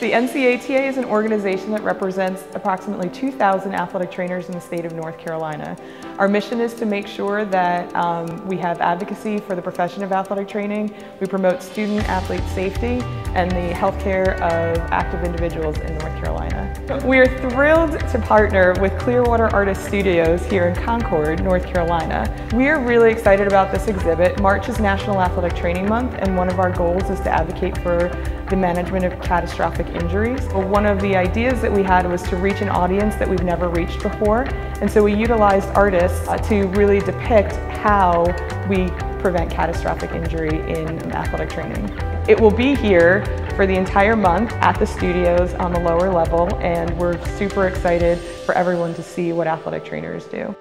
The NCATA is an organization that represents approximately 2,000 athletic trainers in the state of North Carolina. Our mission is to make sure that um, we have advocacy for the profession of athletic training, we promote student athlete safety, and the healthcare of active individuals in North Carolina. We are thrilled to partner with Clearwater Artist Studios here in Concord, North Carolina. We are really excited about this exhibit. March is National Athletic Training Month, and one of our goals is to advocate for the management of catastrophic injuries. One of the ideas that we had was to reach an audience that we've never reached before, and so we utilized artists uh, to really depict how we prevent catastrophic injury in athletic training. It will be here for the entire month at the studios on the lower level, and we're super excited for everyone to see what athletic trainers do.